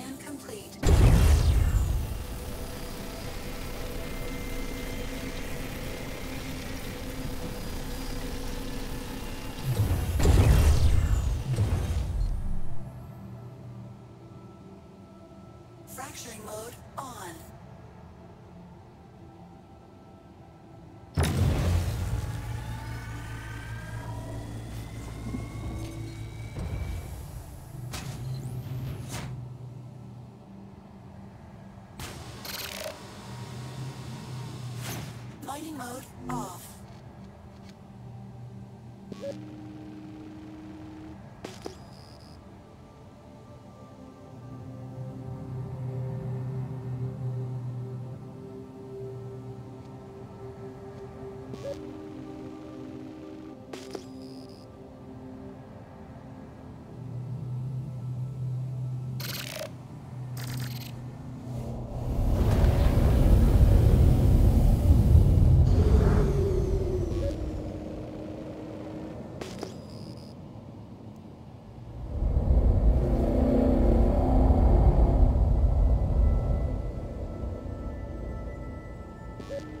Scan complete. Fracturing mode on. Mining mode off. You